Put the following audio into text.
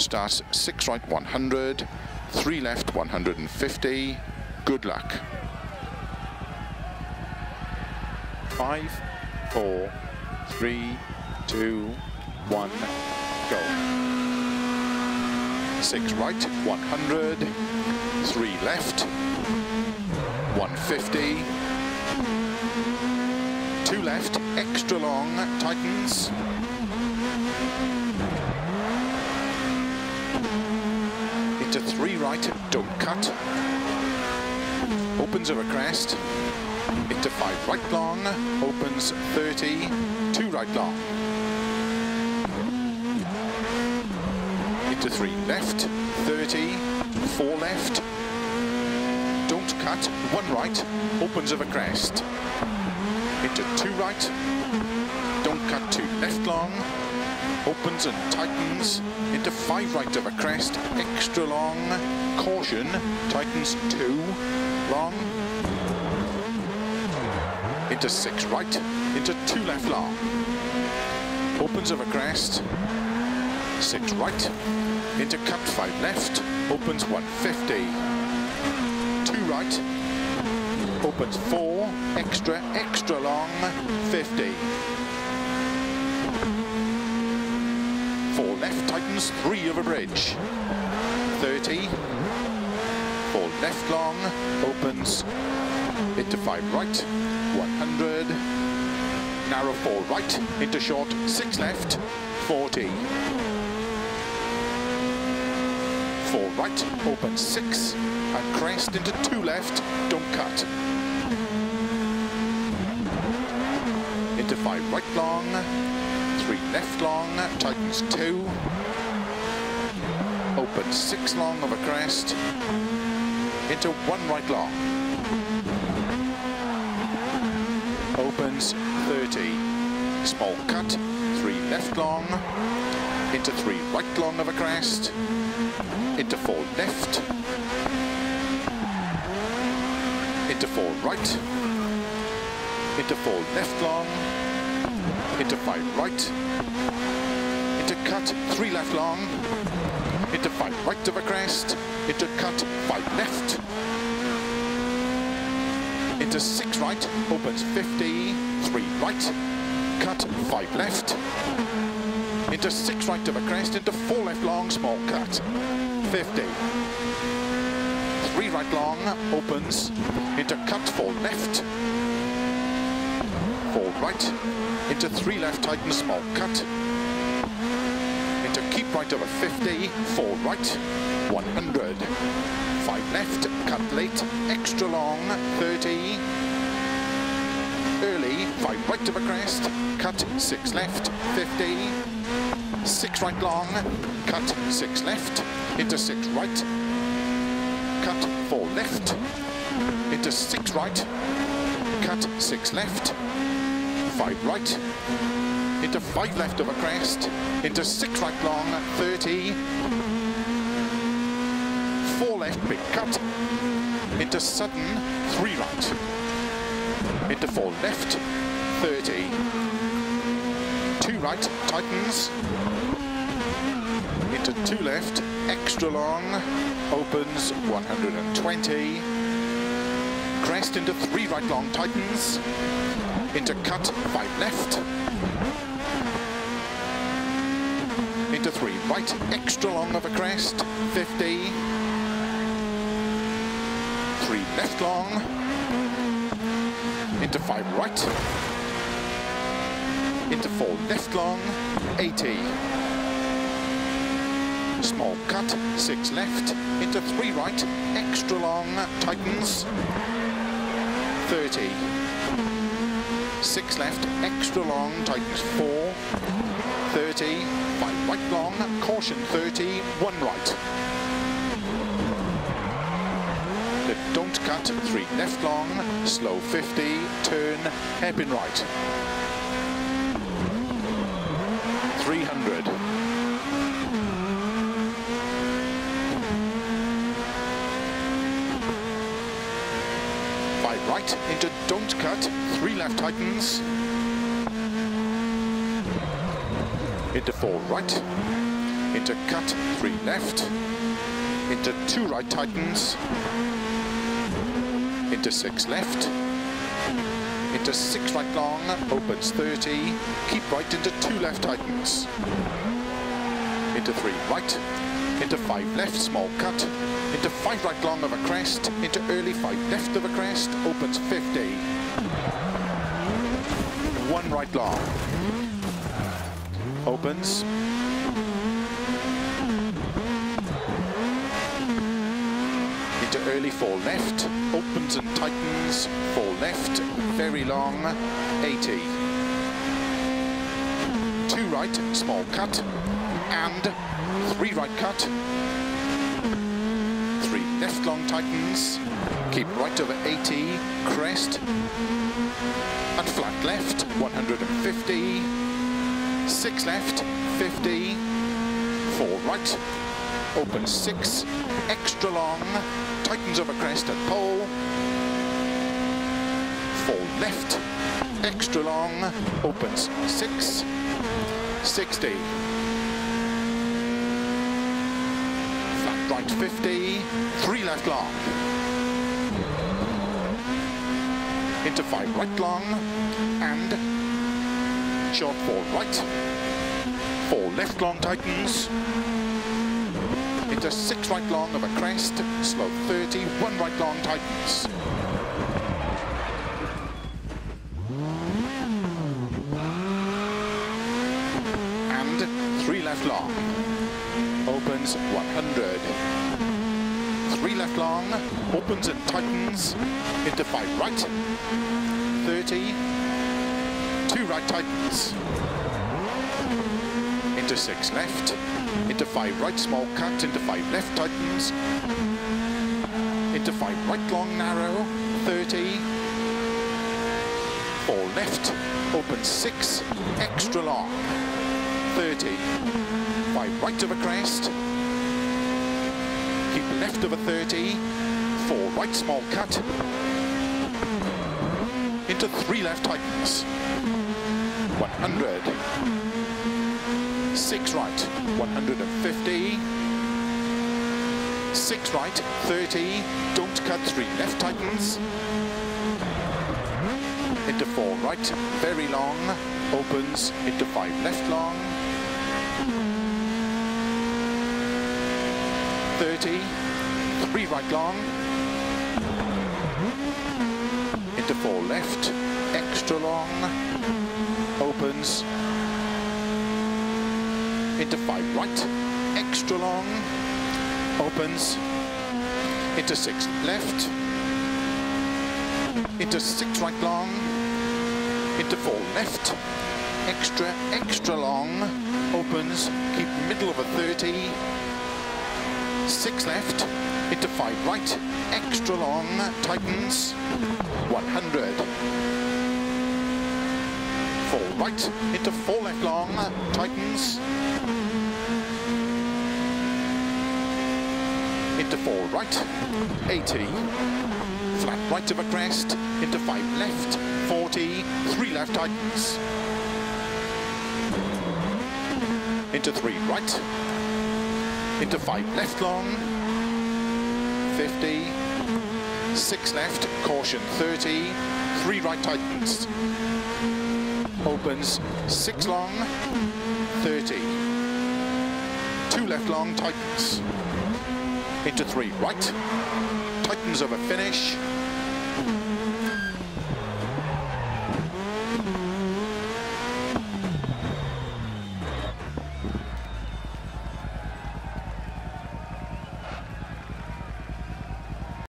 Starts six right 100, three left 150. Good luck. Five, four, three, two, one, go. Six right 100, three left 150. Two left, extra long, tightens. Into three right, don't cut. Opens over crest. Into five right long, opens 30, two right long. Into three left, 30, four left. Don't cut, one right, opens over crest. Into two right, don't cut two left long, opens and tightens into five right of a crest, extra long, caution, tightens two, long, into six right, into two left long, opens of a crest, six right, into cut five left, opens 150, two right, opens four, extra, extra long, 50. Four left tightens three of a bridge. 30. Four left long, opens into five right, 100. Narrow four right, into short, six left, 40. Four right, open six, and crest into two left, don't cut. Into five right long, three. Left long, tightens two, open six long of a crest, into one right long, opens 30, small cut, three left long, into three right long of a crest, into four left, into four right, into four left long, into five right, into cut, three left long, into five right of a crest, into cut, five left, into six right, opens 50, three right, cut, five left, into six right of a crest, into four left long, small cut, 50. Three right long, opens, into cut, four left, four right, into three left, tighten, small cut, into keep right over 50, four right, 100, five left, cut late, extra long, 30, early, five right of a crest, cut, six left, 50, six right long, cut, six left, into six right, cut, four left, into six right, cut, six left, five right, into five left of a crest, into six right long, 30, four left, big cut, into sudden, three right, into four left, 30, two right, tightens, into two left, extra long, opens 120, crest into three right long, tightens, into cut, five left, into three right, extra long of a crest, 50, three left long, into five right, into four left long, 80, small cut, six left, into three right, extra long, tightens, 30, six left, extra long, tightens four, 30, five right long, caution 30, one right. The don't cut, three left long, slow 50, turn, hairpin right. 300. Five right into don't cut, three left tightens, into four right, into cut, three left, into two right tightens, into six left, into six right long, opens 30, keep right into two left tightens, into three right, into five left, small cut, into five right long of a crest, into early five left of a crest, opens 50. One right long. Opens. Into early four left, opens and tightens, four left, very long, 80. Two right, small cut, and three right cut, three left long tightens, keep right over 80, crest, and flat left, 150, six left, 50, four right, open six, extra long, tightens over crest and pole, four left, extra long, opens six, 60, flat right 50, three left long, into five right long, and short four right, four left long tightens, into six right long of a crest, slow 30, one right long tightens. And three left long, opens 100. Three left long, opens and tightens, into five right, 30, two right tightens, into six left, into five right small cut, into five left tightens, into five right long narrow, 30, four left, open six, extra long, 30, five right of a crest, left of a 30, four right small cut, into three left tightens, 100, six right, 150, six right, 30, don't cut three left tightens, into four right, very long, opens, into five left long, 30, three right long, into four left, extra long, opens, into five right, extra long, opens, into six left, into six right long, into four left, extra, extra long, opens, keep middle of a 30, six left, into five right, extra long, tightens, 100. Four right, into four left long, tightens, into four right, 80, flat right of a crest, into five left, 40, three left tightens, into three right, into five left long, 50, six left, caution. 30, three right tightens, opens, six long, 30, two left long tightens, into three. Right, tightens over finish,